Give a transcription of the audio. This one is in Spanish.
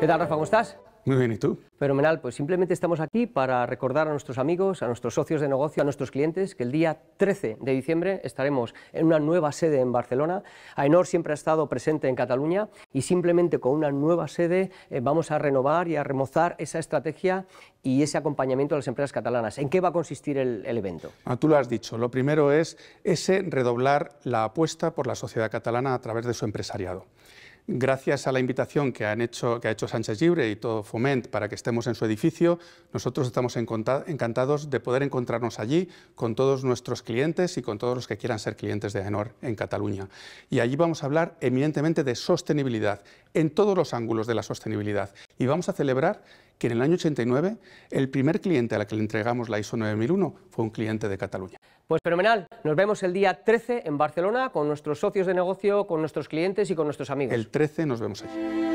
¿Qué tal, Rafa? ¿Cómo estás? Muy bien, ¿y tú? Fenomenal, pues simplemente estamos aquí para recordar a nuestros amigos, a nuestros socios de negocio, a nuestros clientes, que el día 13 de diciembre estaremos en una nueva sede en Barcelona. AENOR siempre ha estado presente en Cataluña y simplemente con una nueva sede eh, vamos a renovar y a remozar esa estrategia y ese acompañamiento a las empresas catalanas. ¿En qué va a consistir el, el evento? Ah, tú lo has dicho. Lo primero es ese redoblar la apuesta por la sociedad catalana a través de su empresariado. Gracias a la invitación que, han hecho, que ha hecho Sánchez Libre y todo Foment para que estemos en su edificio, nosotros estamos encantados de poder encontrarnos allí con todos nuestros clientes y con todos los que quieran ser clientes de Enor en Cataluña. Y allí vamos a hablar eminentemente de sostenibilidad, en todos los ángulos de la sostenibilidad. Y vamos a celebrar que en el año 89 el primer cliente a la que le entregamos la ISO 9001 fue un cliente de Cataluña. Pues fenomenal, nos vemos el día 13 en Barcelona con nuestros socios de negocio, con nuestros clientes y con nuestros amigos. El 13 nos vemos allí.